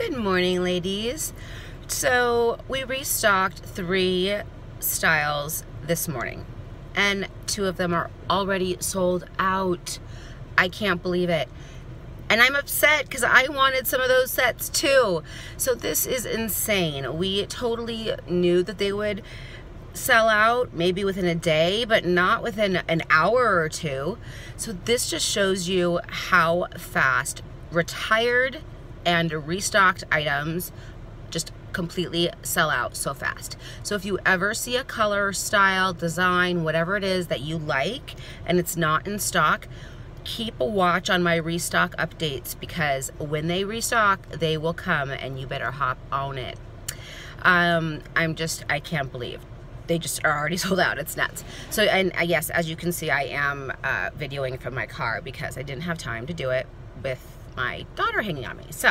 Good morning, ladies. So we restocked three styles this morning, and two of them are already sold out. I can't believe it. And I'm upset because I wanted some of those sets too. So this is insane. We totally knew that they would sell out maybe within a day, but not within an hour or two. So this just shows you how fast retired and restocked items just completely sell out so fast. So if you ever see a color, style, design, whatever it is that you like and it's not in stock, keep a watch on my restock updates because when they restock, they will come and you better hop on it. Um, I'm just, I can't believe they just are already sold out. It's nuts. So, and uh, yes, as you can see, I am uh, videoing from my car because I didn't have time to do it with my daughter hanging on me. So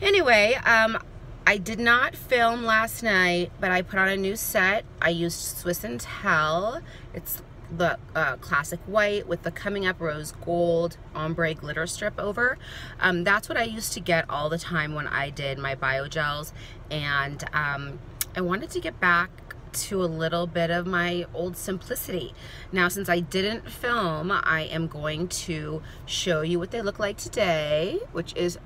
anyway, um, I did not film last night, but I put on a new set. I used Swiss and Tell. It's the uh, classic white with the coming up rose gold ombre glitter strip over. Um, that's what I used to get all the time when I did my biogels. And um, I wanted to get back to a little bit of my old simplicity. Now, since I didn't film, I am going to show you what they look like today, which is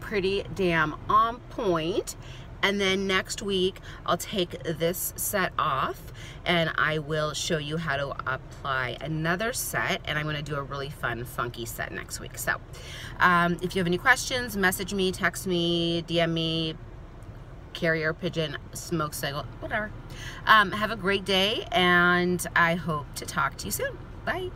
pretty damn on point. And then next week, I'll take this set off and I will show you how to apply another set. And I'm gonna do a really fun, funky set next week. So um, if you have any questions, message me, text me, DM me, carrier pigeon, smoke signal, whatever. Um, have a great day, and I hope to talk to you soon. Bye.